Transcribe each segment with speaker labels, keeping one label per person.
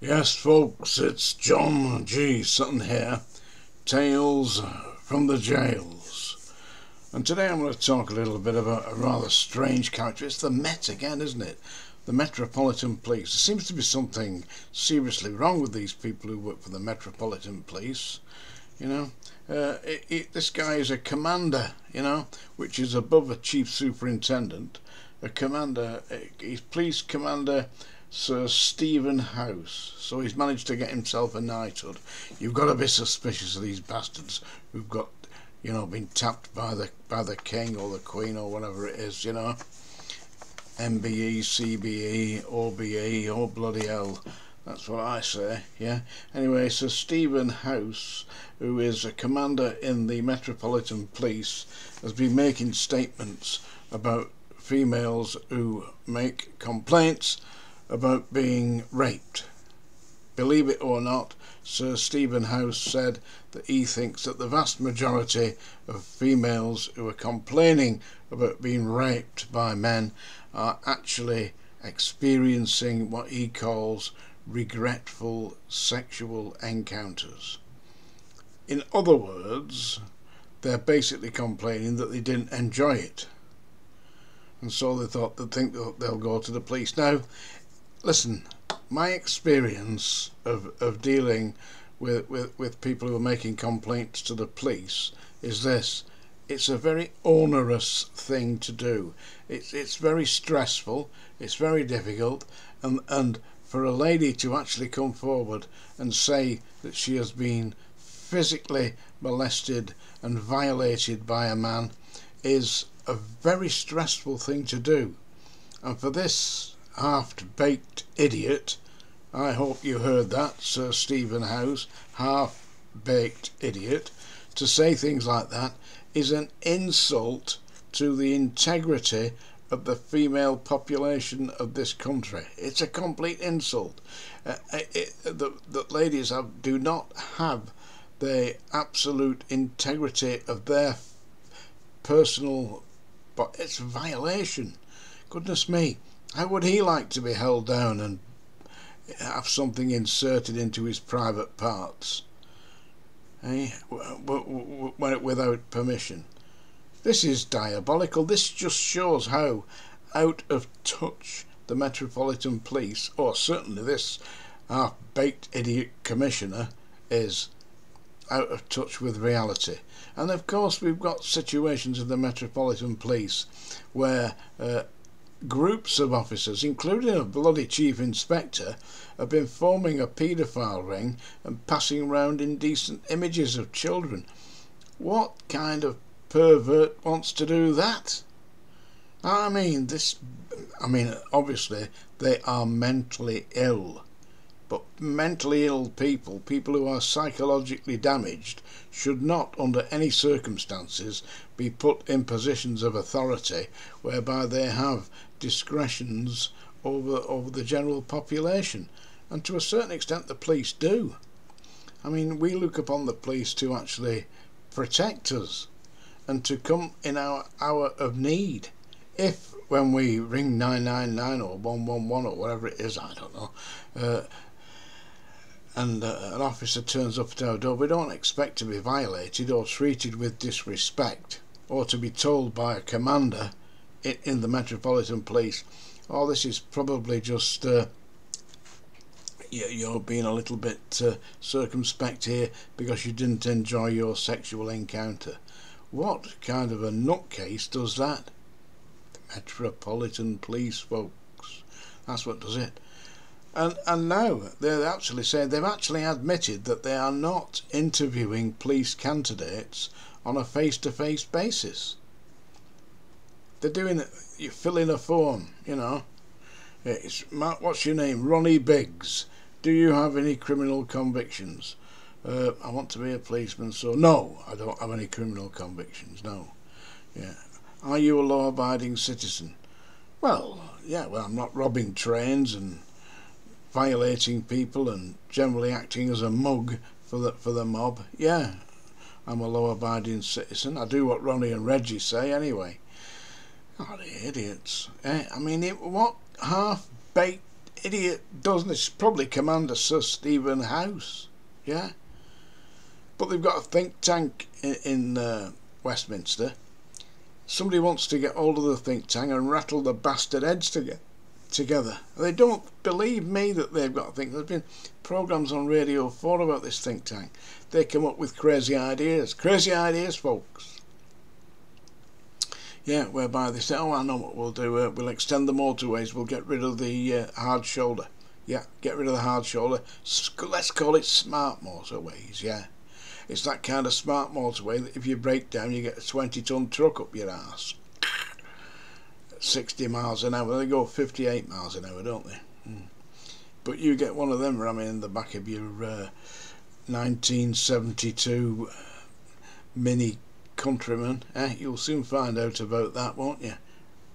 Speaker 1: Yes, folks, it's John G. Sutton here. Tales from the Jails. And today I'm going to talk a little bit about a rather strange character. It's the Met again, isn't it? The Metropolitan Police. There seems to be something seriously wrong with these people who work for the Metropolitan Police. You know, uh, it, it, this guy is a commander, you know, which is above a chief superintendent. A commander, he's police commander Sir Stephen House. So he's managed to get himself a knighthood. You've got to be suspicious of these bastards who've got, you know, been tapped by the by the king or the queen or whatever it is, you know. MBE, CBE, OBE, oh bloody hell. That's what I say, yeah. Anyway, Sir Stephen House, who is a commander in the Metropolitan Police, has been making statements about females who make complaints about being raped. Believe it or not, Sir Stephen House said that he thinks that the vast majority of females who are complaining about being raped by men are actually experiencing what he calls regretful sexual encounters. In other words, they're basically complaining that they didn't enjoy it. And so they thought they'd think they'll go to the police. Now, listen, my experience of, of dealing with, with, with people who are making complaints to the police is this. It's a very onerous thing to do. It's, it's very stressful, it's very difficult, and, and for a lady to actually come forward and say that she has been physically molested and violated by a man is a very stressful thing to do. And for this half-baked idiot. I hope you heard that, Sir Stephen House, half-baked idiot. To say things like that is an insult to the integrity of the female population of this country. It's a complete insult. Uh, it, the, the ladies have, do not have the absolute integrity of their personal, but it's a violation. Goodness me. How would he like to be held down and have something inserted into his private parts? Eh? Without permission. This is diabolical. This just shows how out of touch the Metropolitan Police, or certainly this half baked idiot commissioner, is out of touch with reality. And of course, we've got situations of the Metropolitan Police where uh, Groups of officers, including a bloody chief inspector, have been forming a paedophile ring and passing round indecent images of children. What kind of pervert wants to do that? I mean, this. I mean, obviously, they are mentally ill. But mentally ill people, people who are psychologically damaged, should not, under any circumstances, be put in positions of authority whereby they have discretions over over the general population, and to a certain extent the police do. I mean, we look upon the police to actually protect us and to come in our hour of need. If when we ring 999 or 111 or whatever it is, I don't know, uh, and uh, an officer turns up at our door, we don't expect to be violated or treated with disrespect or to be told by a commander in, in the Metropolitan Police, oh, this is probably just uh, you're being a little bit uh, circumspect here because you didn't enjoy your sexual encounter. What kind of a nutcase does that? The Metropolitan Police, folks. That's what does it. And and now they're actually saying they've actually admitted that they are not interviewing police candidates on a face-to-face basis. They're doing it. You fill in a form, you know. It's Matt, what's your name, Ronnie Biggs. Do you have any criminal convictions? Uh, I want to be a policeman, so no, I don't have any criminal convictions. No. Yeah. Are you a law-abiding citizen? Well, yeah. Well, I'm not robbing trains and violating people and generally acting as a mug for the for the mob. Yeah, I'm a law-abiding citizen. I do what Ronnie and Reggie say anyway. Oh, the idiots! Eh? I mean, it, what half-baked idiot doesn't it's probably Commander Sir Stephen House, yeah. But they've got a think tank in, in uh, Westminster. Somebody wants to get hold of the think tank and rattle the bastard heads together. Together, they don't believe me that they've got a think. There's been programs on Radio Four about this think tank. They come up with crazy ideas, crazy ideas, folks. Yeah, whereby they say, "Oh, I know what we'll do. Uh, we'll extend the motorways. We'll get rid of the uh, hard shoulder. Yeah, get rid of the hard shoulder. Let's call it smart motorways. Yeah." It's that kind of smart motorway that if you break down, you get a 20 ton truck up your ass. 60 miles an hour. They go 58 miles an hour, don't they? Mm. But you get one of them ramming in the back of your uh, 1972 Mini Countryman. Eh? You'll soon find out about that, won't you?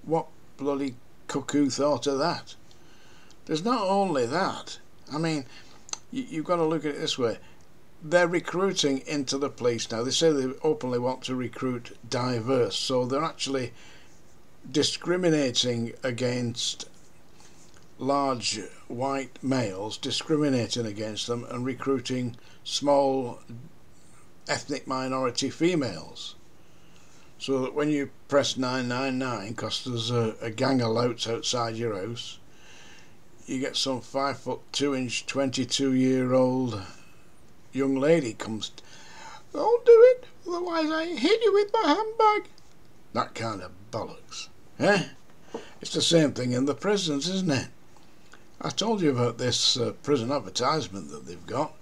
Speaker 1: What bloody cuckoo thought of that? There's not only that. I mean, you, you've got to look at it this way they're recruiting into the police now. They say they openly want to recruit diverse, so they're actually discriminating against large white males, discriminating against them, and recruiting small ethnic minority females. So that when you press 999, because there's a, a gang of louts outside your house, you get some 5 foot 2 inch, 22 year old young lady comes, don't do it, otherwise I hit you with my handbag. That kind of bollocks. Eh? It's the same thing in the prisons, isn't it? I told you about this uh, prison advertisement that they've got,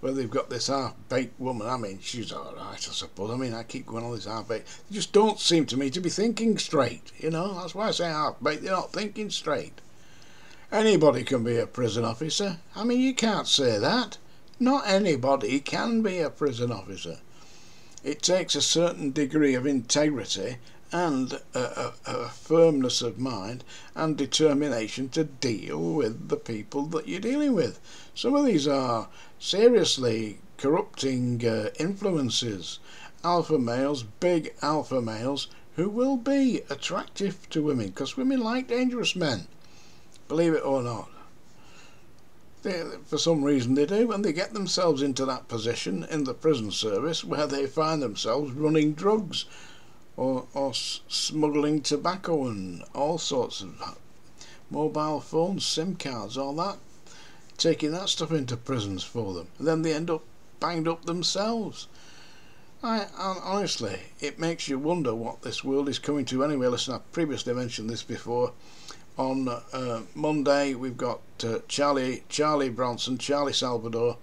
Speaker 1: where they've got this half-baked woman. I mean, she's all right, I suppose. I mean, I keep going on this half-baked. They just don't seem to me to be thinking straight, you know? That's why I say half-baked. They're not thinking straight. Anybody can be a prison officer. I mean, you can't say that. Not anybody can be a prison officer. It takes a certain degree of integrity and a, a, a, firmness of mind and determination to deal with the people that you're dealing with. Some of these are seriously corrupting uh, influences, alpha males, big alpha males, who will be attractive to women because women like dangerous men, believe it or not. They, for some reason they do, and they get themselves into that position in the prison service where they find themselves running drugs or, or smuggling tobacco and all sorts of mobile phones, SIM cards, all that, taking that stuff into prisons for them. And then they end up banged up themselves. I, honestly, it makes you wonder what this world is coming to anyway. Listen, I've previously mentioned this before on uh, Monday we've got uh, Charlie Charlie Bronson, Charlie Salvador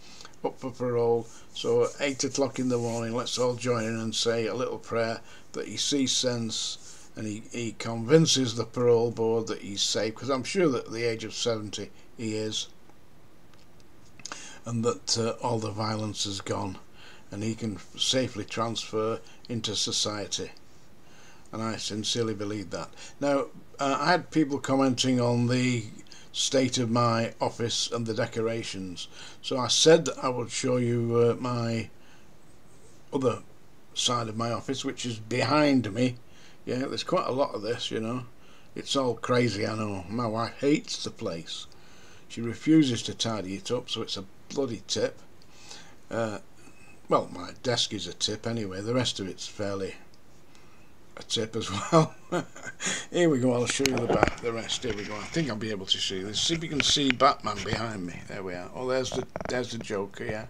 Speaker 1: up for parole. So at eight o'clock in the morning, let's all join in and say a little prayer that he sees sense and he, he convinces the parole board that he's safe because I'm sure that at the age of 70 he is and that uh, all the violence is gone and he can safely transfer into society and I sincerely believe that. Now, uh, I had people commenting on the state of my office and the decorations, so I said that I would show you uh, my other side of my office, which is behind me. Yeah, there's quite a lot of this, you know. It's all crazy, I know. My wife hates the place. She refuses to tidy it up, so it's a bloody tip. Uh, well, my desk is a tip anyway. The rest of it's fairly a tip as well. Here we go, I'll show you the back, the rest. Here we go. I think I'll be able to see this. See if you can see Batman behind me. There we are. Oh, there's the there's the Joker, yeah.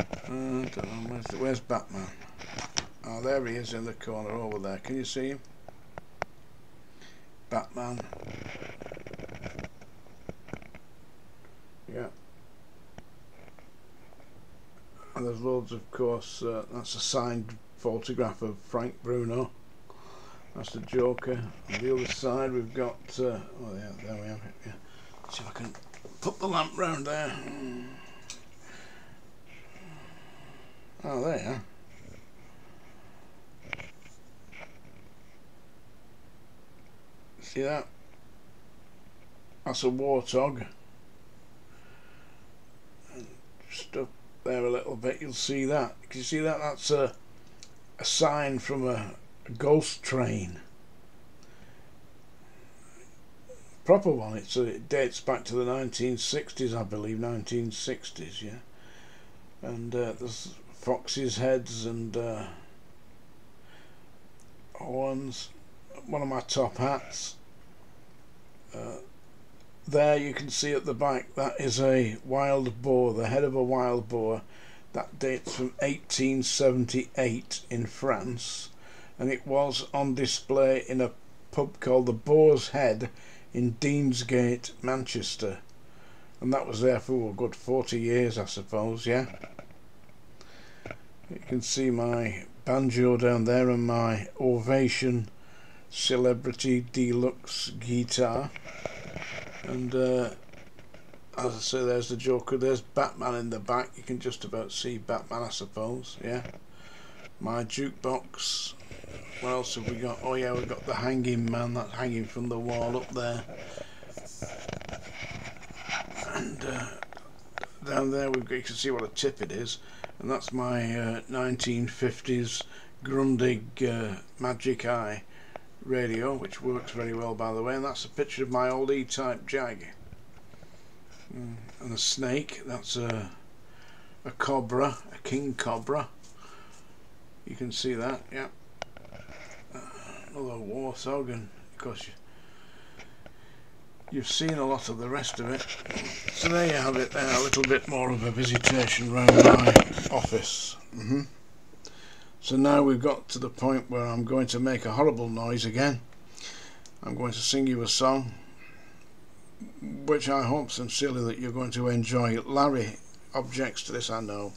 Speaker 1: Uh, where's, the, where's Batman? Oh, there he is in the corner over there. Can you see him? Batman. Yeah. And there's loads, of course, uh, that's a signed photograph of Frank Bruno. That's the Joker. On the other side we've got, uh, oh yeah, there we have it. Yeah. Let's see if I can put the lamp round there. Oh, there you are. See that? That's a warthog. Just up there a little bit, you'll see that. Can you see that? That's a, a sign from a, ghost train. proper one. It's a, it dates back to the 1960s, I believe, 1960s, yeah. And uh, there's foxes' heads and uh, horns. One of my top hats. Uh, there you can see at the back that is a wild boar, the head of a wild boar. That dates from 1878 in France and it was on display in a pub called the Boar's Head in Deansgate, Manchester. And that was there for a good 40 years, I suppose, yeah. You can see my banjo down there and my Ovation Celebrity Deluxe guitar. And uh, as I say, there's the Joker. There's Batman in the back. You can just about see Batman, I suppose, yeah. My jukebox what else have we got? Oh yeah, we've got the hanging man that's hanging from the wall up there. And uh, down there we've got, you can see what a tip it is. And that's my uh, 1950s Grundig uh, Magic Eye radio, which works very well by the way. And that's a picture of my old E-type Jag. Mm, and a snake, that's a, a cobra, a king cobra. You can see that, yeah another warthog and of course you, you've seen a lot of the rest of it. So there you have it there a little bit more of a visitation around my office. Mm -hmm. so now we've got to the point where I'm going to make a horrible noise again. I'm going to sing you a song which I hope sincerely that you're going to enjoy. Larry objects to this I know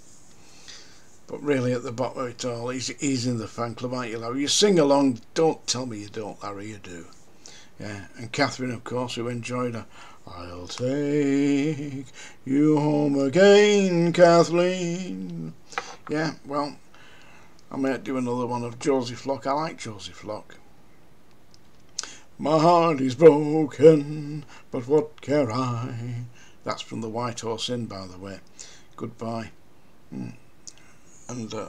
Speaker 1: but really, at the bottom of it all, he's, he's in the fan club, aren't you, Larry? You sing along. Don't tell me you don't, Larry. You do. Yeah. And Catherine, of course, who enjoyed her. I'll take you home again, Kathleen. Yeah, well, I might do another one of Josef Locke. I like Josef Locke. My heart is broken, but what care I? That's from the White Horse Inn, by the way. Goodbye. Mm and uh,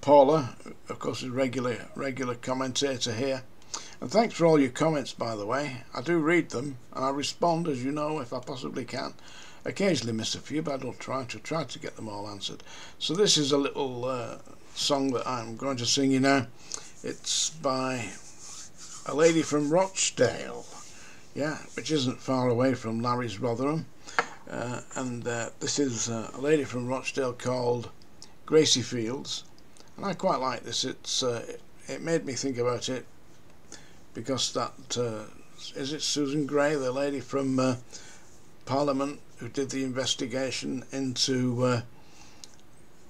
Speaker 1: Paula, of course, is regular regular commentator here. And thanks for all your comments, by the way. I do read them, and I respond, as you know, if I possibly can. Occasionally miss a few, but I don't try to try to get them all answered. So this is a little uh, song that I'm going to sing you now. It's by a lady from Rochdale, yeah, which isn't far away from Larry's Rotherham. Uh, and uh, this is uh, a lady from Rochdale called Gracie Fields. And I quite like this. It's uh, it made me think about it because that uh, is it Susan Gray the lady from uh, Parliament who did the investigation into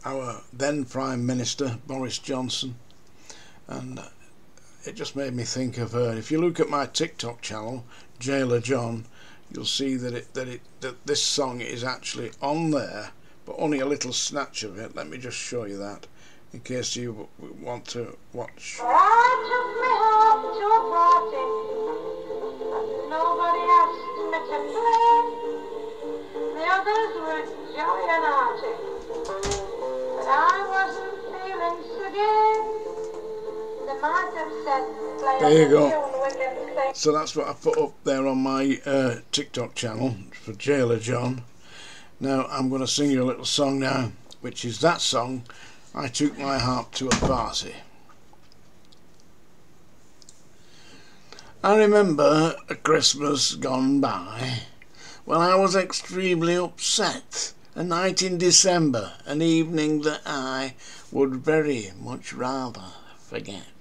Speaker 1: our then Prime Minister Boris Johnson? And it just made me think of her. If you look at my TikTok channel Jailer John you'll see that it that it that this song is actually on there but only a little snatch of it. Let me just show you that in case you want to watch. I wasn't feeling so there you go so that's what I put up there on my uh, TikTok channel for Jailer John. Now I'm going to sing you a little song now, which is that song, I Took My Harp to a Party. I remember a Christmas gone by when I was extremely upset. A night in December, an evening that I would very much rather forget.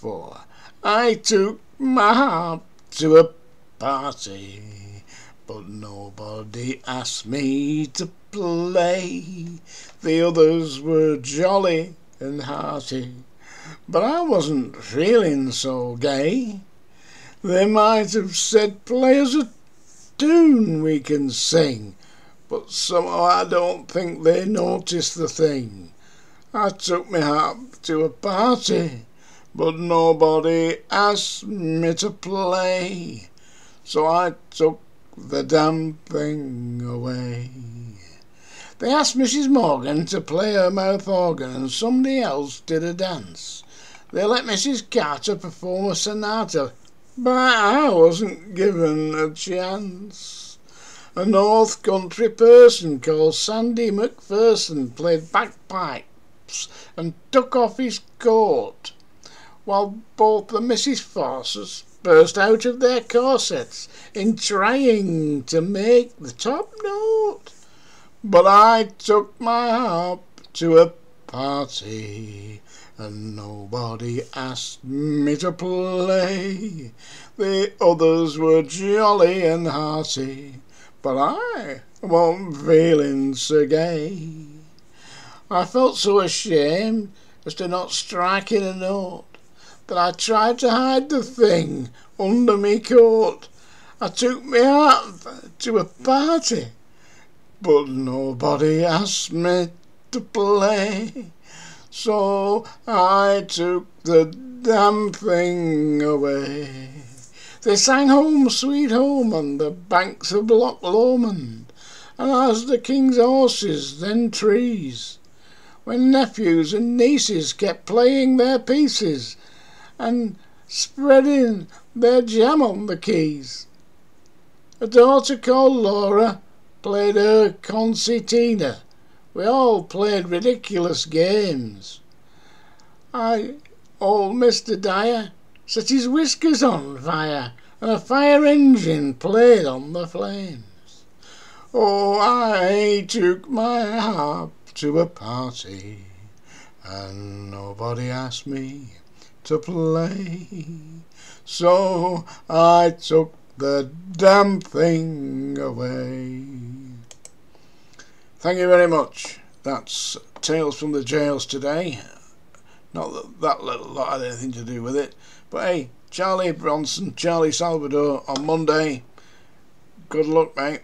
Speaker 1: For I took my harp to a party, but nobody asked me to play. The others were jolly and hearty, but I wasn't feeling so gay. They might have said, play us a tune we can sing, but somehow I don't think they noticed the thing. I took my harp to a party but nobody asked me to play, so I took the damn thing away. They asked Mrs. Morgan to play her mouth organ, and somebody else did a dance. They let Mrs. Carter perform a sonata, but I wasn't given a chance. A North Country person called Sandy McPherson played bagpipes and took off his coat, while both the Mrs. Forces burst out of their corsets in trying to make the top note. But I took my harp to a party and nobody asked me to play. The others were jolly and hearty, but I wasn't feeling so gay. I felt so ashamed as to not striking a note that I tried to hide the thing under me coat. I took me harp to a party, but nobody asked me to play. So I took the damn thing away. They sang Home Sweet Home on the banks of Loch Lomond, and as the king's horses, then trees, when nephews and nieces kept playing their pieces and spreading their jam on the keys. A daughter called Laura played her concertina we all played ridiculous games. I, old Mr. Dyer, set his whiskers on fire, and a fire engine played on the flames. Oh, I took my harp to a party, and nobody asked me to play. So I took the damn thing away. Thank you very much. That's Tales from the Jails today. Not that that little lot had anything to do with it. But hey, Charlie Bronson, Charlie Salvador on Monday. Good luck, mate.